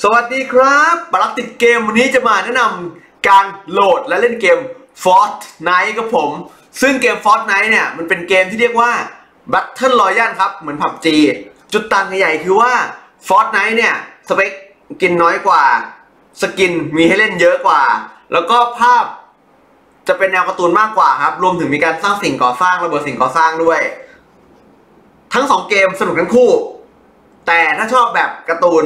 สวัสดีครับปลักติดเกมวันนี้จะมาแนะนำการโหลดและเล่นเกม Fortnite กับผม ซึ่งเกม Fortnite เนี่ย มันเป็นเกมที่เรียกว่า Battle Royale ครับ เหมือน PUBG จุดต่างใหญ่คือว่า Fortnite เนี่ย สเปคกินน้อยกว่า สกินมีให้เล่นเยอะกว่า แล้วก็ภาพจะเป็นแนวการ์ตูนมากกว่าครับ รวมถึงมีการสร้างสิ่งก่อสร้างระเบิดสิ่งก่อสร้างด้วย ทั้งสองเกมสนุกทั้งคู่ แต่ถ้าชอบแบบการ์ตูน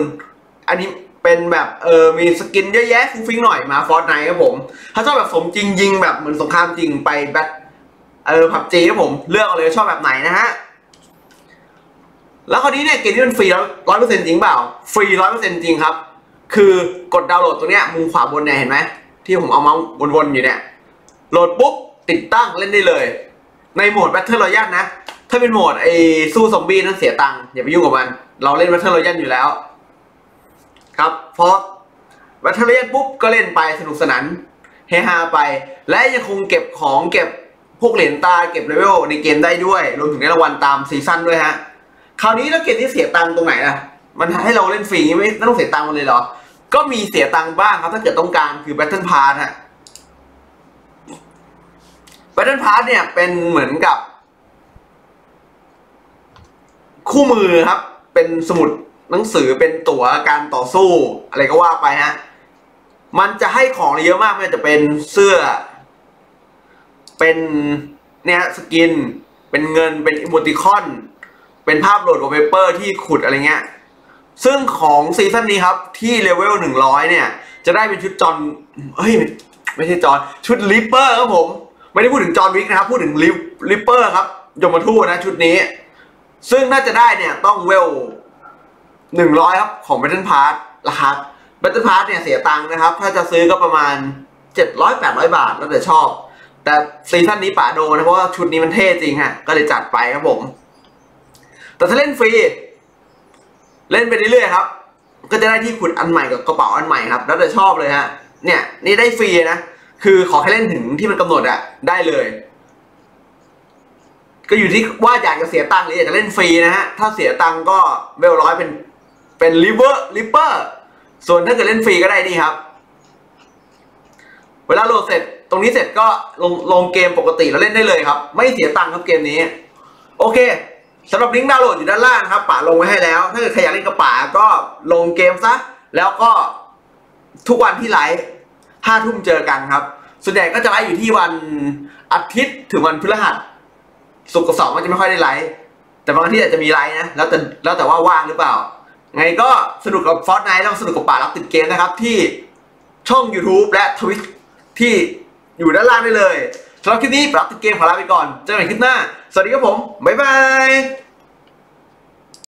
อันนี้เป็นแบบเออมี skin เยอะแยะฟุ้งฟิ้งหน่อยมาฟอร์ n ไนครับผม ถ้าชอบแบบสมจริงยิงแบบเหมือนสงครามจริงไปแบทเออ PUBG ครับผมเลือกเอาเลยชอบแบบไหนนะฮะแล้วคราวนี้เนี่ยเกมนี้มันฟรีร้อยเปอร์เซ็นต์จริงเปล่า ฟรีร้อยเปอร์เซ็นต์จริงครับ คือกดดาวน์โหลดตัวเนี้ยมุมขวาบนเนี่ยเห็นไหมที่ผมเอามาวนๆอยู่เนี่ยโหลดปุ๊บติดตั้งเล่นได้เลย ในโหมด Battle Royale นะ ถ้าเป็นโหมดไอ้สู้ซอมบี้นั้นเสียตังค์อย่าไปยุ่งกับมัน เราเล่น Battle Royale อยู่แล้ว ครับเพราะ Battle Royale ปุ๊บก็เล่นไปสนุกสนานเฮฮาไป และยังคงเก็บของเก็บพวกเหรียญตราเก็บ level ในเกมได้ด้วย รวมถึงได้รางวัลตาม season ด้วยฮะ คราวนี้แล้วเกมที่เสียตังค์ตรงไหนล่ะ มันให้เราเล่นฟรีไม่ไม่ต้องเสียตังค์มันเลยเหรอ ก็มีเสียตังค์บ้างครับถ้าเกิดต้องการคือ Battle Pass ฮะ Battle Pass เนี่ยเป็นเหมือนกับ คู่มือครับ เป็นสมุด หนังสือเป็นตั๋วการต่อสู้ อะไรก็ว่าไปฮะ มันจะให้ของเยอะมากไม่ว่าจะเป็นเสื้อ เป็นเนี่ย skin เป็นเงินเป็น emoticon เป็นภาพโหลดวอลเปเปอร์ที่ขุดอะไรเงี้ยซึ่งของ season นี้ครับ ที่เลเวลหนึ่งร้อยเนี่ย จะได้เป็นชุดจอนเฮ้ย ไม่ใช่จอนชุด Reaper ครับผม ไม่ได้พูดถึง John Wick นะครับ พูดถึง Rea- Reaper ครับยมทูตนะชุดนี้ ซึ่งน่าจะได้เนี่ยต้องเวล หนึ่งร้อยครับของ Battle Pass ราคา Battle Pass เนี่ยเสียตังค์นะครับ ถ้าจะซื้อก็ประมาณเจ็ดร้อยแปดร้อยบาทแล้วแต่ชอบ แต่ซีซั่นนี้ป๋าโดนนะเพราะว่าชุดนี้มันเท่จริงฮะก็เลยจัดไปครับผม แต่ถ้าเล่นฟรี เล่นไปเรื่อยๆครับ ก็จะได้ที่ขุดอันใหม่กับกระเป๋าอันใหม่ครับ แล้วแต่ชอบเลยฮะเนี่ยนี่ได้ฟรีนะคือขอแค่เล่นถึงที่มันกำหนดอะได้เลย ก็อยู่ที่ว่าอยากจะเสียตังค์หรืออยากจะเล่นฟรีนะฮะถ้าเสียตังค์ก็เวลร้อยเป็น เป็น Reaper Reaper ส่วนถ้าเกิดเล่นฟรีก็ได้นี่ครับ เวลาโหลดเสร็จตรงนี้เสร็จก็ลงลงเกมปกติแล้วเล่นได้เลยครับ ไม่เสียตังค์ครับเกมนี้ โอเคสำหรับลิงก์ดาวน์โหลดอยู่ด้านล่างครับป๋าลงไว้ให้แล้ว ถ้าเกิดใครอยากเล่นกับป๋าก็ลงเกมซะ แล้วก็ทุกวันที่ไลฟ์ห้าทุ่มเจอกันครับ ส่วนใหญ่ก็จะไลฟ์อยู่ที่วันอาทิตย์ถึงวันพฤหัสศุกร์กับเสาร์ก็จะไม่ค่อยได้ไลฟ์แต่บางทีอาจจะมีไลฟ์นะ แล้วแต่แล้วแต่ว่าว่างหรือเปล่า ไงก็สนุกกับฟอร์ n ไนท์แล้วสนุกกับป๋ารับติดเกมนะครับ ที่ช่อง YouTube และ Twitchอยู่ด้านล่างได้เลยสำหรับคลิปนี้ป่ารับติดเกมขอลาไปก่อน เจอกันใหม่คลิปหน้า สวัสดีครับผม บ๊ายบาย